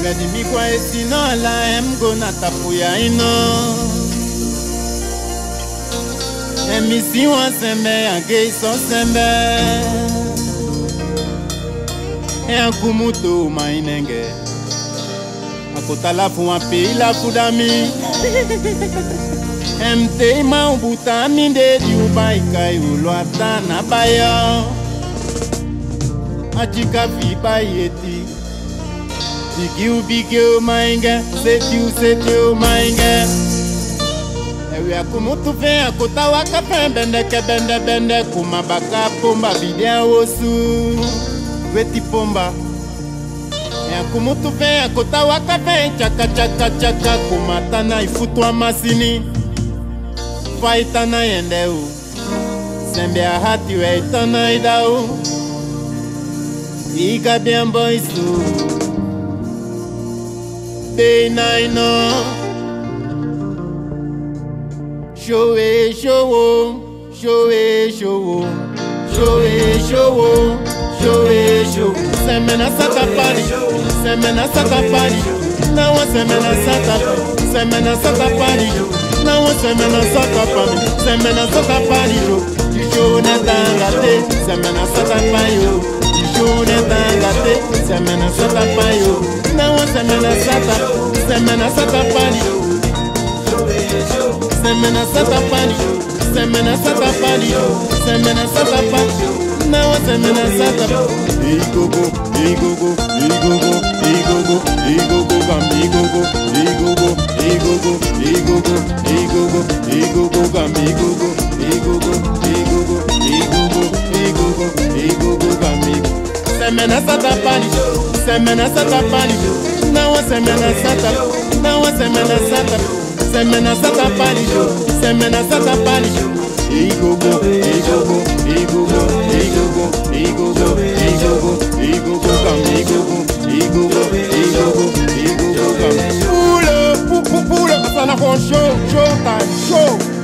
vladimikua esina la mgo na tapu ya ino emisi wa sembe ya geiso sembe eakumutu mainenge akotala fún wa pe ilafu dami mte ma ubuta mi de na bayo ajika fi yeti. Big you, big you, mainga Set you, set you, mainga Ewe akumutu fe akuta wakafe Bende ke bende bende Kuma baka pomba bidia osu Weti pomba akumutu fe akota wakafe Chaka chaka chaka Kumatana ifutwa masini Faitana yendeu Sembe ahati weitana idau Iga bien boisu day naino ṣòwe ṣòwo ṣòwe ṣòwo ṣòwe ṣòwo ṣòwe ṣòwo. sẹ̀mẹ̀nà sátà parí sẹ̀mẹ̀nà sátà parí náwọn sẹ̀mẹ̀nà sátà sẹ̀mẹ̀nà sátà parí náwọn sẹ̀mẹ̀nà sátà parí sẹ̀mẹ̀nà sátà parí o ìṣòwò náà tàn án gàdé sẹ̀mẹ̀nà sátà parí o. tunebanga te nzambe nasata pai yo ndawo nzambe nasata nzambe nasata pani nzambe nasata pani nzambe nasata pani nzambe nasata pani ndawo nzambe nasata igogo igogo semena sata pali semena sata pali nawa semena sata nawa semena sata semena sata pali semena sata pali igogo igogo igogo igogo igogo igogo igogo kam igogo igogo igogo igogo kam pulo pulo asana ko show show time show